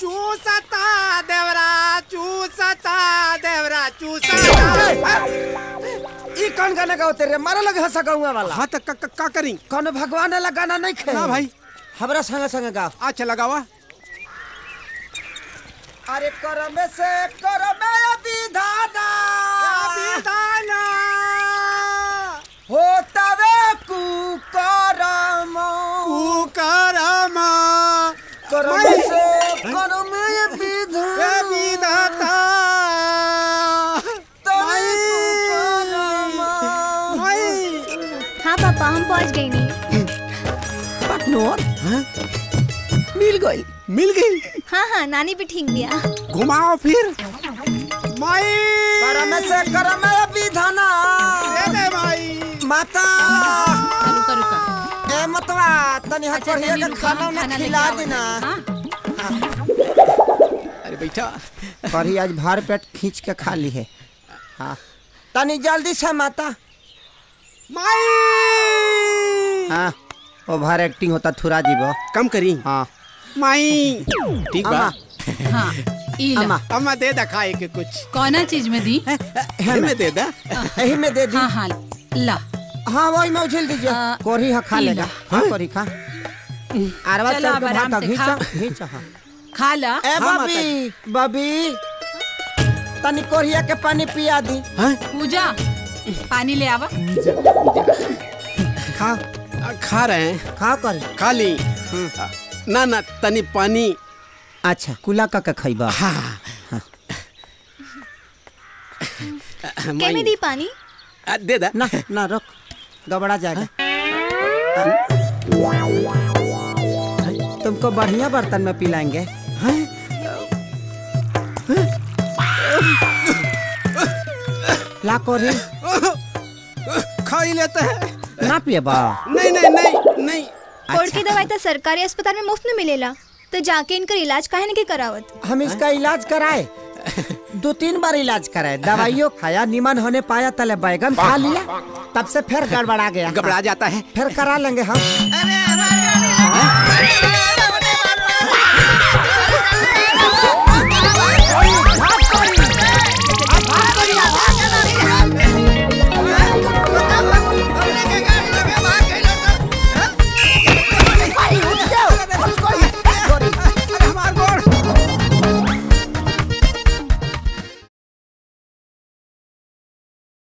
चूसता देवरा चूसता देवरा चूसता। ई कौन गाना गाओ तेरे? मारा लगे हंसा गाऊँगा वाला। हाँ त का, का, का करी? कौन भगवान वाला गाना नहीं खे ना हाँ, भाई। हमरा संग संग गाओ। अच्छा लगावा। अरे करम से करम पापा हम पहुँच गई नहीं। पटनोर? मिल गई। मिल गई? हाँ हाँ नानी भी ठीक दिया घुमाओ फिर। माई। करमे से करमे विधाना। माई। माता। रुका रुका ए मतवा तनी हाथ अच्छा, खाना खिला देना। हाँ? अरे बैठा कढ़ी आज भर पेट खींच के खा ली है। हाँ। तनी जल्दी से माता। माई। हाँ ओवर एक्टिंग होता थुरा जीवो कम करी। हाँ। माई। ठीक बा। हाँ अम्मा। अम्मा दे दा खाए के कुछ। कौना चीज़ में दी? हे में। दे दा। यही में दे दी। हाँ हाँ ला। हाँ वही में उछल दीजिए। कोरी हाँ खा लेगा। हाँ। कोरी खा। अरवा चलो, अब के आराम से घींचा खा। घींचा हाँ खा ला। ए हाँ, बबी बबी तनी कोरिया के पानी पिया दी। हाँ? पूजा पानी ले आवा। खा। खा रहे हैं। खा कर। खा ली। ना ना तनी पानी। अच्छा कुला का के खइबा। हाँ। के में दी पानी? आ, दे दा। ना ना रुक गबड़ा जाएगा। तुमको बढ़िया बर्तन में पिलाएँगे ला कोरी खा ही लेते हैं ना पिएबा नहीं नहीं नहीं नहीं कोर्ट की दवाई तो सरकारी अस्पताल में मुफ़्त में मिलेला तो जाके इनका इलाज काहे नहीं के करावत हम इसका इलाज कराए दो तीन बार इलाज कराए दवाइयों खाया निमन होने पाया तले बैगन खा लिया तब से फिर गड़बड़ा गया घबरा जाता है फिर करा लेंगे हम अरे